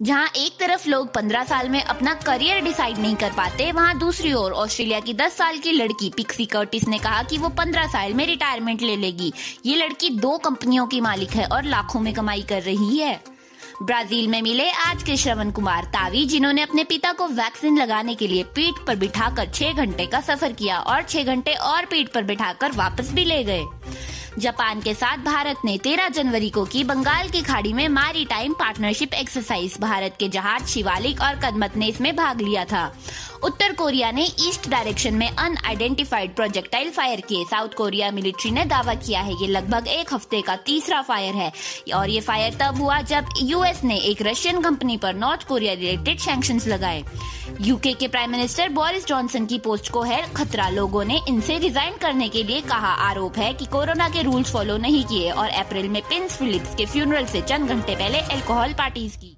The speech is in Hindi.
जहाँ एक तरफ़ लोग 15 साल में अपना करियर डिसाइड नहीं कर पाते, वहाँ दूसरी ओर ऑस्ट्रेलिया की 10 साल की लड़की पिक्सी कर्टिस ने कहा कि वो 15 साल में रिटायरमेंट ले लेगी। ये लड़की दो कंपनियों की मालिक है और लाखों में कमाई कर रही है। ब्राज़ील में मिले आज के श्रवण कुमार तावी, जिन्होंने अपने पिता को वैक्सीन लगाने के लिए पीठ पर बिठाकर छह घंटे का सफ़र किया और छह घंटे और पीठ पर बिठाकर वापस भी ले गए। जापान के साथ भारत ने 13 जनवरी को की बंगाल की खाड़ी में मारी टाइम पार्टनरशिप एक्सरसाइज भारत के जहाज़ शिवालिक और कदमत ने इसमें भाग लिया था। उत्तर कोरिया ने ईस्ट डायरेक्शन में अनआइडेंटिफाइड प्रोजेक्टाइल फायर किए। साउथ कोरिया मिलिट्री ने दावा किया है ये लगभग एक हफ़्ते का तीसरा फायर है। और ये फायर तब हुआ जब यूएस ने एक रशियन कंपनी पर नॉर्थ कोरिया रिलेटेड सैंक्शन लगाए। यूके के प्राइम मिनिस्टर बोरिस जॉनसन की पोस्ट को है खतरा। लोगों ने इनसे रिजाइन करने के लिए कहा। आरोप है कि कोरोना के रूल्स फॉलो नहीं किए और अप्रैल में प्रिंस फिलिप्स के फ्यूनरल से चंद घंटे पहले एल्कोहल पार्टीज़ की।